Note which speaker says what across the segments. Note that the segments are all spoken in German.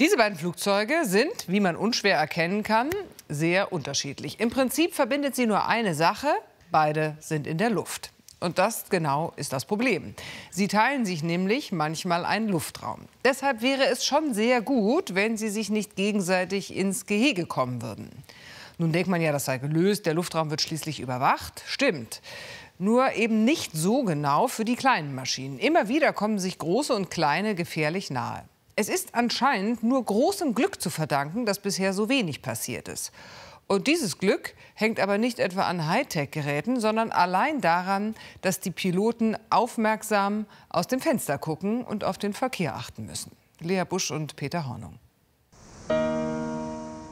Speaker 1: Diese beiden Flugzeuge sind, wie man unschwer erkennen kann, sehr unterschiedlich. Im Prinzip verbindet sie nur eine Sache, beide sind in der Luft. Und das genau ist das Problem. Sie teilen sich nämlich manchmal einen Luftraum. Deshalb wäre es schon sehr gut, wenn sie sich nicht gegenseitig ins Gehege kommen würden. Nun denkt man ja, das sei gelöst, der Luftraum wird schließlich überwacht. Stimmt. Nur eben nicht so genau für die kleinen Maschinen. Immer wieder kommen sich große und kleine gefährlich nahe. Es ist anscheinend nur großem Glück zu verdanken, dass bisher so wenig passiert ist. Und dieses Glück hängt aber nicht etwa an Hightech-Geräten, sondern allein daran, dass die Piloten aufmerksam aus dem Fenster gucken und auf den Verkehr achten müssen. Lea Busch und Peter Hornung.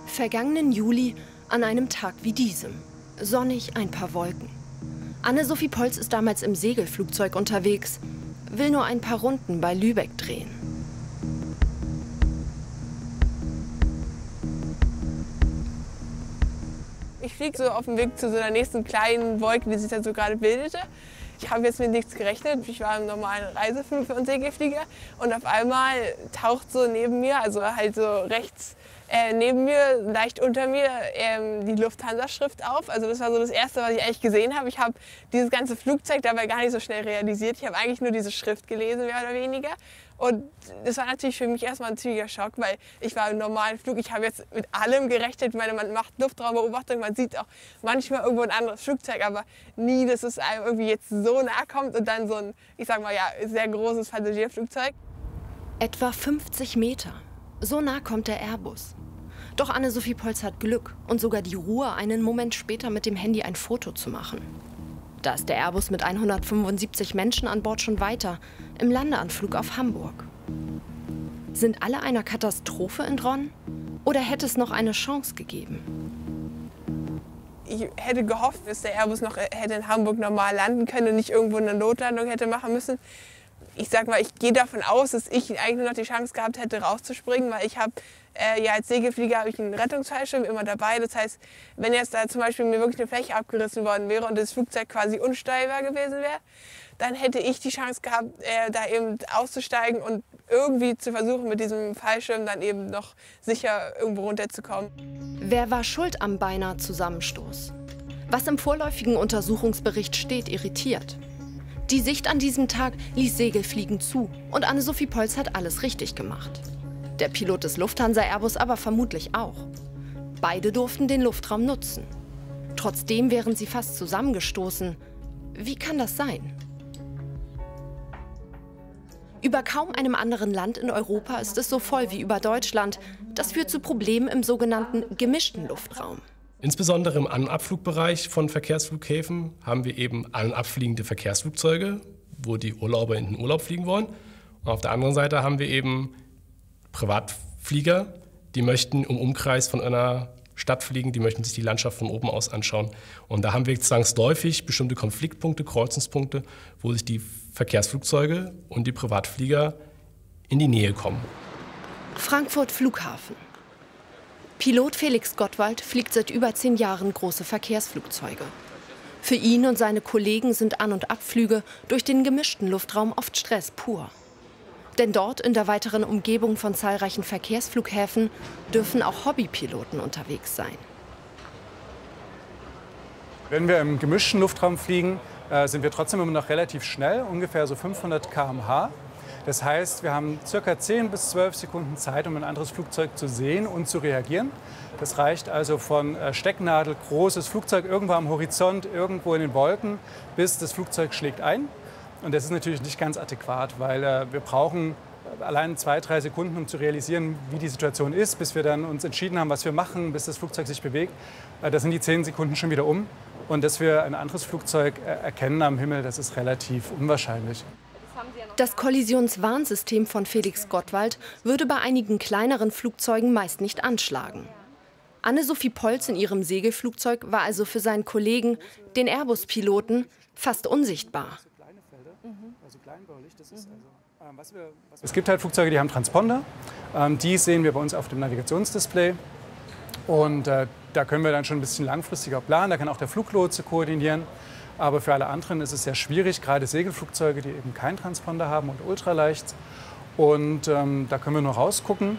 Speaker 2: Vergangenen Juli an einem Tag wie diesem. Sonnig, ein paar Wolken. Anne-Sophie Polz ist damals im Segelflugzeug unterwegs, will nur ein paar Runden bei Lübeck drehen.
Speaker 3: Ich fliege so auf dem Weg zu so einer nächsten kleinen Wolke, die sich da so gerade bildete. Ich habe jetzt mit nichts gerechnet. Ich war im normalen für einen Segelflieger und auf einmal taucht so neben mir, also halt so rechts äh, neben mir, leicht unter mir, ähm, die Lufthansa-Schrift auf. Also das war so das Erste, was ich eigentlich gesehen habe. Ich habe dieses ganze Flugzeug dabei gar nicht so schnell realisiert. Ich habe eigentlich nur diese Schrift gelesen, mehr oder weniger. Und das war natürlich für mich erstmal ein ziemlicher Schock, weil ich war im normalen Flug. Ich habe jetzt mit allem gerechnet. Ich meine, man macht Luftraumbeobachtung, man sieht auch manchmal irgendwo ein anderes Flugzeug, aber nie, dass es einem irgendwie jetzt so nah kommt und dann so ein, ich sag mal, ja, sehr großes Passagierflugzeug.
Speaker 2: Etwa 50 Meter. So nah kommt der Airbus. Doch Anne-Sophie Polz hat Glück und sogar die Ruhe, einen Moment später mit dem Handy ein Foto zu machen. Da ist der Airbus mit 175 Menschen an Bord schon weiter, im Landeanflug auf Hamburg. Sind alle einer Katastrophe entronnen? Oder hätte es noch eine Chance gegeben?
Speaker 3: Ich hätte gehofft, dass der Airbus noch hätte in Hamburg normal landen können und nicht irgendwo eine Notlandung hätte machen müssen ich sag mal, ich gehe davon aus, dass ich eigentlich nur noch die Chance gehabt hätte, rauszuspringen, weil ich habe äh, ja als Segelflieger habe ich einen Rettungsfallschirm immer dabei. Das heißt, wenn jetzt da zum Beispiel mir wirklich eine Fläche abgerissen worden wäre und das Flugzeug quasi unsteilbar gewesen wäre, dann hätte ich die Chance gehabt, äh, da eben auszusteigen und irgendwie zu versuchen, mit diesem Fallschirm dann eben noch sicher irgendwo runterzukommen.
Speaker 2: Wer war schuld am beinahe Zusammenstoß? Was im vorläufigen Untersuchungsbericht steht, irritiert. Die Sicht an diesem Tag ließ Segelfliegen zu und Anne-Sophie Polz hat alles richtig gemacht. Der Pilot des Lufthansa-Airbus aber vermutlich auch. Beide durften den Luftraum nutzen. Trotzdem wären sie fast zusammengestoßen. Wie kann das sein? Über kaum einem anderen Land in Europa ist es so voll wie über Deutschland. Das führt zu Problemen im sogenannten gemischten Luftraum.
Speaker 4: Insbesondere im An- und Abflugbereich von Verkehrsflughäfen haben wir eben an- und abfliegende Verkehrsflugzeuge, wo die Urlauber in den Urlaub fliegen wollen. Und auf der anderen Seite haben wir eben Privatflieger, die möchten im Umkreis von einer Stadt fliegen, die möchten sich die Landschaft von oben aus anschauen. Und da haben wir zwangsläufig bestimmte Konfliktpunkte, Kreuzungspunkte, wo sich die Verkehrsflugzeuge und die Privatflieger in die Nähe kommen.
Speaker 2: Frankfurt Flughafen. Pilot Felix Gottwald fliegt seit über zehn Jahren große Verkehrsflugzeuge. Für ihn und seine Kollegen sind An- und Abflüge durch den gemischten Luftraum oft Stress pur. Denn dort in der weiteren Umgebung von zahlreichen Verkehrsflughäfen dürfen auch Hobbypiloten unterwegs sein.
Speaker 5: Wenn wir im gemischten Luftraum fliegen, äh, sind wir trotzdem immer noch relativ schnell, ungefähr so 500 km/h. Das heißt, wir haben circa 10 bis 12 Sekunden Zeit, um ein anderes Flugzeug zu sehen und zu reagieren. Das reicht also von äh, Stecknadel, großes Flugzeug irgendwo am Horizont, irgendwo in den Wolken, bis das Flugzeug schlägt ein. Und das ist natürlich nicht ganz adäquat, weil äh, wir brauchen äh, allein zwei, drei Sekunden, um zu realisieren, wie die Situation ist, bis wir dann uns entschieden haben, was wir machen, bis das Flugzeug sich bewegt. Da sind die zehn Sekunden schon wieder um. Und dass wir ein anderes Flugzeug erkennen am Himmel, das ist relativ unwahrscheinlich.
Speaker 2: Das Kollisionswarnsystem von Felix Gottwald würde bei einigen kleineren Flugzeugen meist nicht anschlagen. Anne-Sophie Polz in ihrem Segelflugzeug war also für seinen Kollegen, den Airbus-Piloten, fast unsichtbar.
Speaker 5: Es gibt halt Flugzeuge, die haben Transponder. Ähm, die sehen wir bei uns auf dem Navigationsdisplay. Und äh, da können wir dann schon ein bisschen langfristiger planen. Da kann auch der Fluglotse koordinieren. Aber für alle anderen ist es sehr schwierig, gerade Segelflugzeuge, die eben keinen Transponder haben und ultraleicht. Und ähm, da können wir nur rausgucken.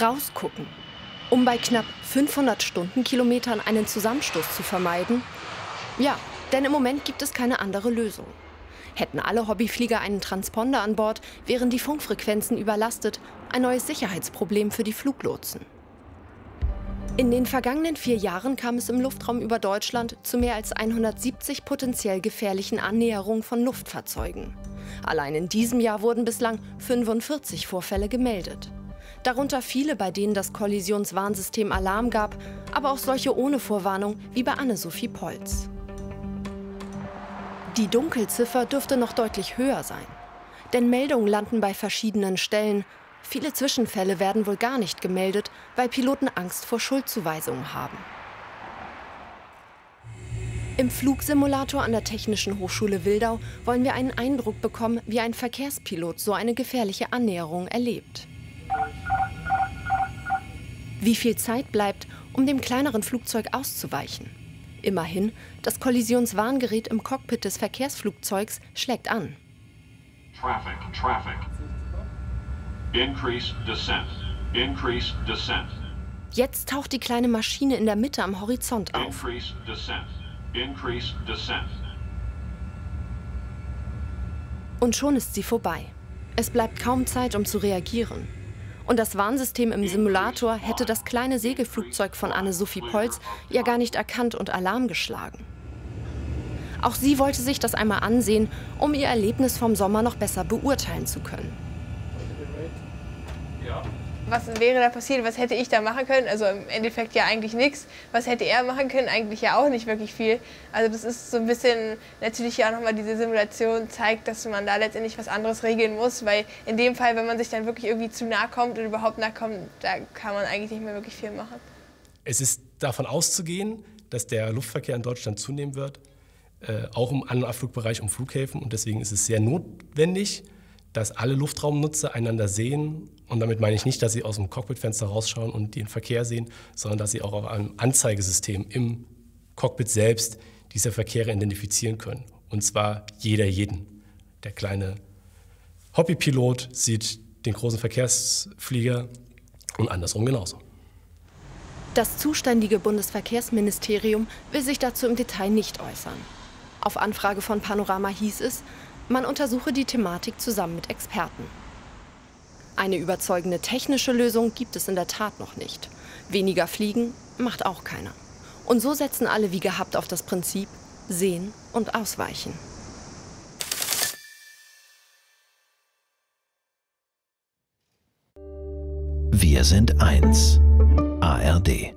Speaker 2: Rausgucken. Um bei knapp 500 Stundenkilometern einen Zusammenstoß zu vermeiden? Ja, denn im Moment gibt es keine andere Lösung. Hätten alle Hobbyflieger einen Transponder an Bord, wären die Funkfrequenzen überlastet, ein neues Sicherheitsproblem für die Fluglotsen. In den vergangenen vier Jahren kam es im Luftraum über Deutschland zu mehr als 170 potenziell gefährlichen Annäherungen von Luftfahrzeugen. Allein in diesem Jahr wurden bislang 45 Vorfälle gemeldet. Darunter viele, bei denen das Kollisionswarnsystem Alarm gab, aber auch solche ohne Vorwarnung wie bei Anne-Sophie Polz. Die Dunkelziffer dürfte noch deutlich höher sein. Denn Meldungen landen bei verschiedenen Stellen, Viele Zwischenfälle werden wohl gar nicht gemeldet, weil Piloten Angst vor Schuldzuweisungen haben. Im Flugsimulator an der Technischen Hochschule Wildau wollen wir einen Eindruck bekommen, wie ein Verkehrspilot so eine gefährliche Annäherung erlebt. Wie viel Zeit bleibt, um dem kleineren Flugzeug auszuweichen? Immerhin, das Kollisionswarngerät im Cockpit des Verkehrsflugzeugs schlägt an. Traffic, traffic. Increase descent. Increase descent. Jetzt taucht die kleine Maschine in der Mitte am Horizont auf. Increase descent. Increase descent. Und schon ist sie vorbei. Es bleibt kaum Zeit, um zu reagieren. Und das Warnsystem im Simulator hätte das kleine Segelflugzeug von Anne-Sophie Polz ja gar nicht erkannt und Alarm geschlagen. Auch sie wollte sich das einmal ansehen, um ihr Erlebnis vom Sommer noch besser beurteilen zu können.
Speaker 3: Was wäre da passiert? Was hätte ich da machen können? Also im Endeffekt ja eigentlich nichts. Was hätte er machen können? Eigentlich ja auch nicht wirklich viel. Also das ist so ein bisschen natürlich ja nochmal diese Simulation zeigt, dass man da letztendlich was anderes regeln muss, weil in dem Fall, wenn man sich dann wirklich irgendwie zu nah kommt oder überhaupt nah kommt, da kann man eigentlich nicht mehr wirklich viel machen.
Speaker 4: Es ist davon auszugehen, dass der Luftverkehr in Deutschland zunehmen wird, äh, auch im An- und Abflugbereich um Flughäfen. Und deswegen ist es sehr notwendig, dass alle Luftraumnutzer einander sehen. Und damit meine ich nicht, dass sie aus dem Cockpitfenster rausschauen und den Verkehr sehen, sondern dass sie auch auf einem Anzeigesystem im Cockpit selbst diese Verkehre identifizieren können. Und zwar jeder jeden. Der kleine Hobbypilot sieht den großen Verkehrsflieger und andersrum genauso.
Speaker 2: Das zuständige Bundesverkehrsministerium will sich dazu im Detail nicht äußern. Auf Anfrage von Panorama hieß es, man untersuche die Thematik zusammen mit Experten. Eine überzeugende technische Lösung gibt es in der Tat noch nicht. Weniger fliegen macht auch keiner. Und so setzen alle wie gehabt auf das Prinzip sehen und ausweichen.
Speaker 6: Wir sind eins. ARD.